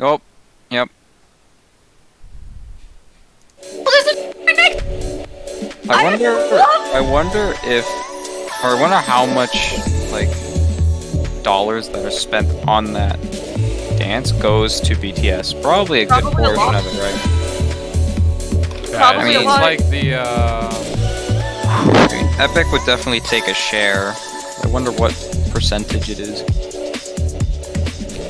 Oh, yep. I wonder. I wonder if, or I wonder how much like dollars that are spent on that dance goes to BTS. Probably a good Probably a portion lot. of it, right? Yeah, Probably it's a lot. like the uh, Epic would definitely take a share. I wonder what percentage it is.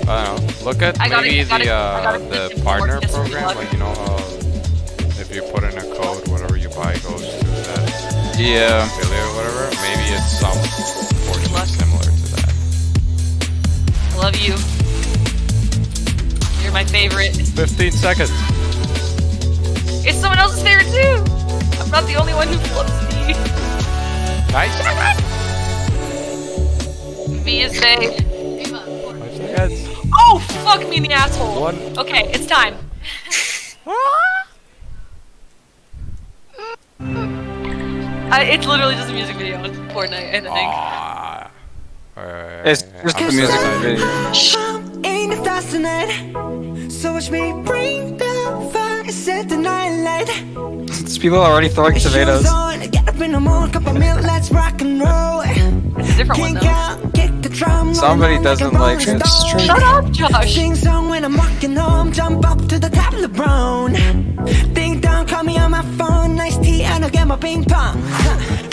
I don't know. Look at I gotta- maybe gotta- the uh, gotta the partner more just for program, like you know how if you put in a code, whatever you buy goes to that Yeah. affiliate or whatever. Maybe it's some portion luck. similar to that. I love you. You're my favorite. 15 seconds. It's someone else's favorite too. I'm not the only one who loves me. Nice. V is they. Five seconds. Oh, fuck me in the asshole. One. Okay, it's time. I, it's literally just a music video on Fortnite, I think. It's just the music video. Ain't it fast tonight? So watch me bring the fire, set the night light. These people are already throwing tomatoes. Get up in the morning, cup of milk, let's rock and roll. It's a different one though. Out, kick the drum. Somebody roll like a doesn't like rolling this. Shut up, Josh. Sing song when I'm walking home, jump up to the top of the brown. Ding dong, call me on my phone, nice tea, and I'll get my ping pong.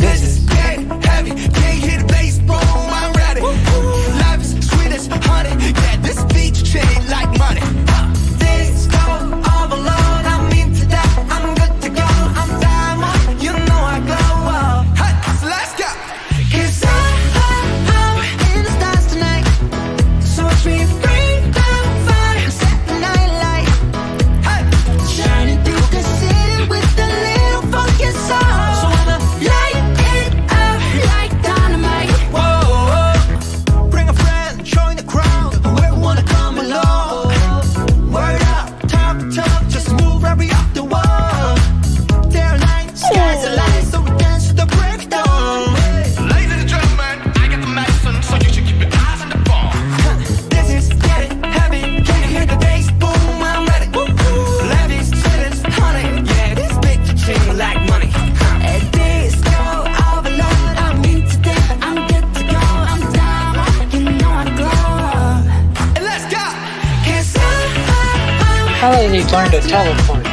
Learn to teleport?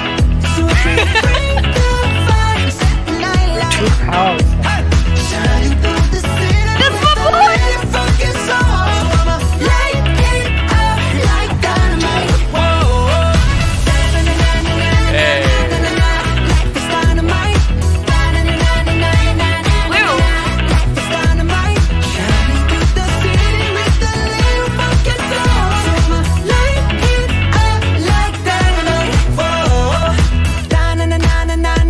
Night Too powerful.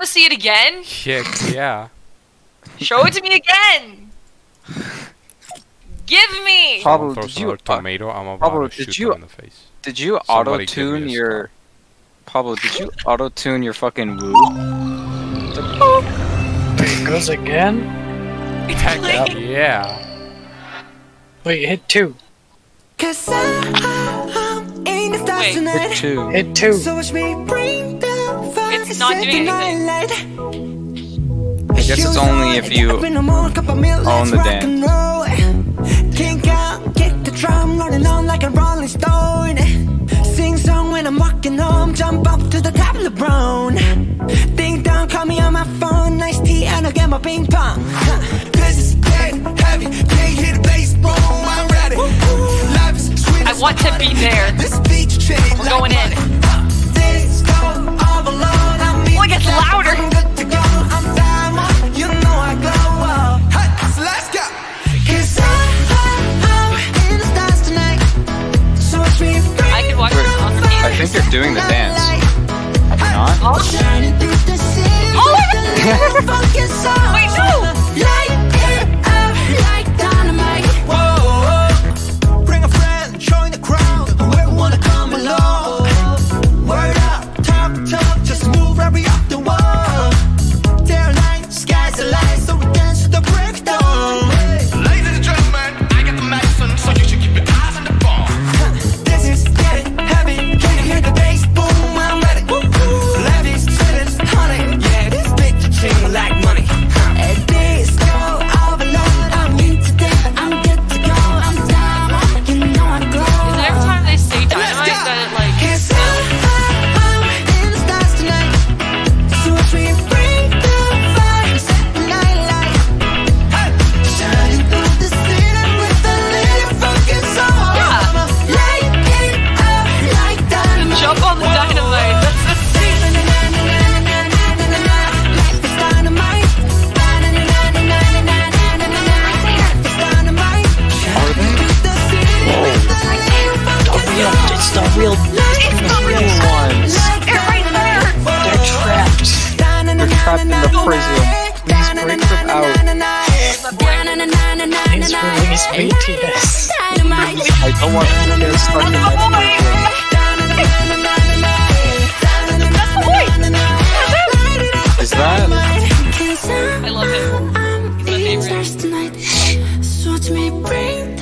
want to see it again. Heck yeah. Show it to me again. Give me. Pablo, did you tomato, I'm about Pablo, to did shoot you- in the face. did you auto-tune me a your Pablo? Did you auto tune your fucking woo? Wait, it goes again? It's Heck playing. yeah. Wait, hit two. Cause I'm in the stars Wait. tonight. Two. Hit two. So watch me bring the fire, It's not doing anything. night light. guess it's only if you own the dance. Kink out, kick the drum, rolling on like a rolling stone. Sing song when I'm walking home, jump up to the top of the brown. Ding dong, call me on my phone, nice tea, and I'll get my ping pong. This is dead heavy, can't hear the bass boom, I'm ready. Life is sweet I want to be there. This beach chain We're going in. Know I glow up. Hey, so let's go. 'Cause I- I'm in the stars tonight. So watch me bring I could watch Wait, this I think you're doing the trapped in the prison. Please break them out. Please release BTS. I don't want to get stuck in that prison. Is that? I love him. He's my favorite.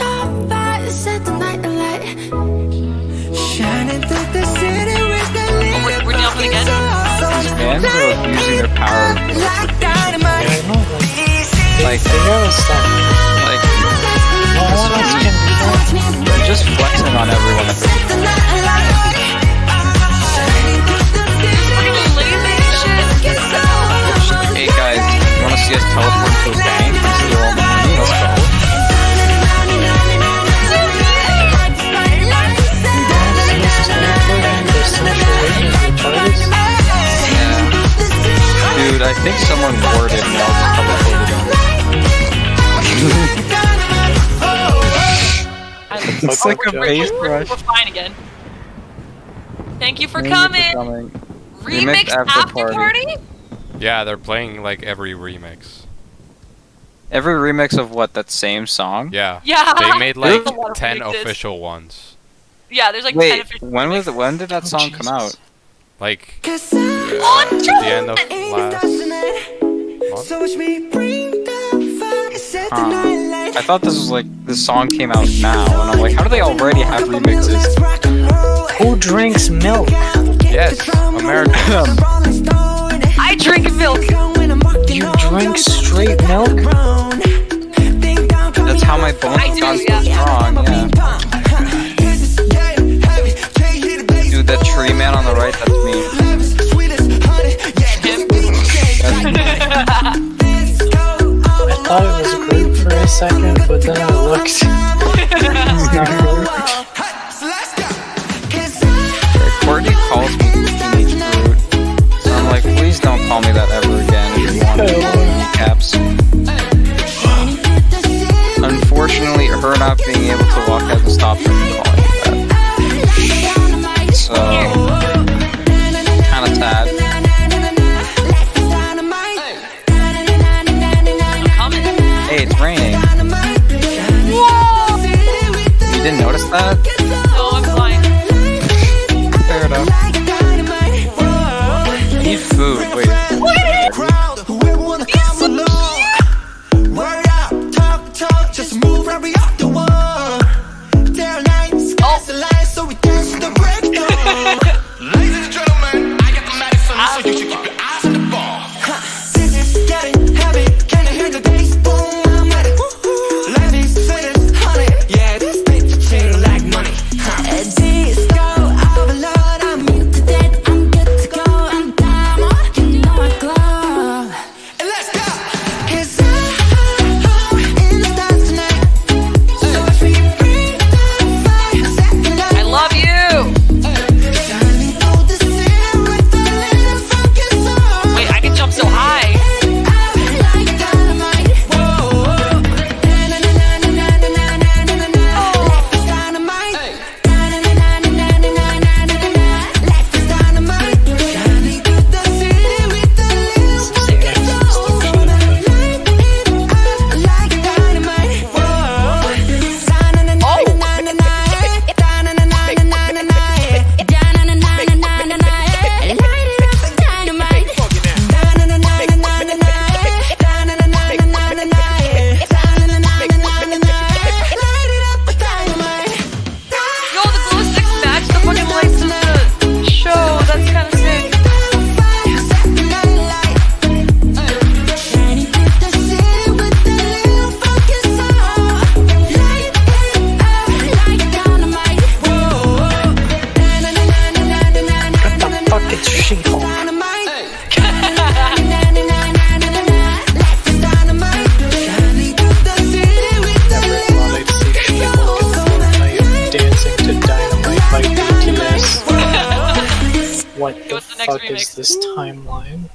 Fans are abusing their power. Like dynamite. Yeah, I know, like, Like, they gotta stop. like, No one else can they're just flexing on everyone. I- It's like a we're- base we're- rush. We're fine again. Thank you for Thank you coming. coming. Remix Remix after after party. party? Yeah, they're playing like every remix. Every remix of what? That same song? Yeah. Yeah. They made like There's a lot of 10 remixes. official ones. Yeah, there's like 10 Wait, official when was it? When did that Oh, song come out? Jesus. Like On at the end of last So watch me bring the fire, set the Huh. Night light. I thought this was like this song came out now, and I'm like, how do they already have remixes? Let's rock and roll. Who drinks milk? Yes, American. I drink milk. You drink straight milk? That's how my bones I do, got so yeah. strong. Yeah. Dude, that tree man on the right, that's me. I thought it was second, but then I looked. Biden ahora está is this timeline?